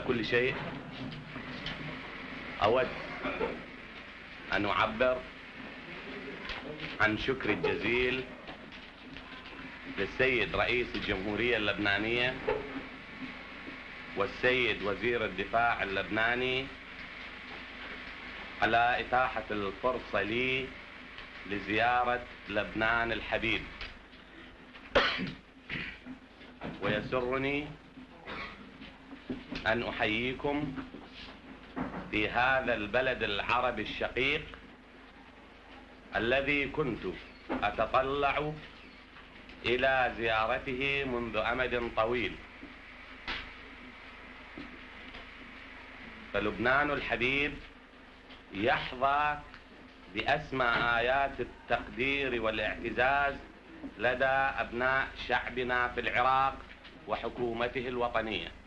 كل شيء. أود أن أعبر عن شكر الجزيل للسيد رئيس الجمهورية اللبنانية والسيد وزير الدفاع اللبناني على إتاحة الفرصة لي لزيارة لبنان الحبيب. ويسرني أن أحييكم في هذا البلد العربي الشقيق الذي كنت أتطلع إلى زيارته منذ أمد طويل. فلبنان الحبيب يحظى بأسمى آيات التقدير والاعتزاز لدى أبناء شعبنا في العراق وحكومته الوطنية.